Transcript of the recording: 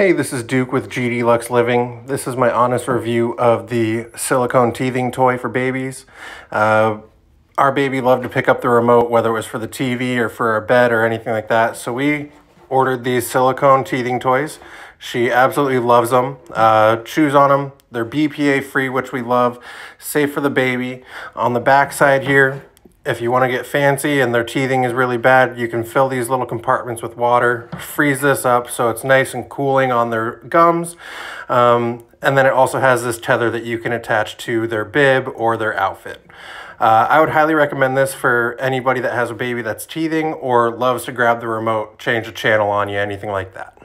Hey, this is Duke with GD Lux Living. This is my honest review of the silicone teething toy for babies. Uh, our baby loved to pick up the remote, whether it was for the TV or for a bed or anything like that. So we ordered these silicone teething toys. She absolutely loves them. Uh, chews on them. They're BPA free, which we love. Safe for the baby. On the back side here, if you want to get fancy and their teething is really bad, you can fill these little compartments with water, freeze this up so it's nice and cooling on their gums. Um, and then it also has this tether that you can attach to their bib or their outfit. Uh, I would highly recommend this for anybody that has a baby that's teething or loves to grab the remote, change the channel on you, anything like that.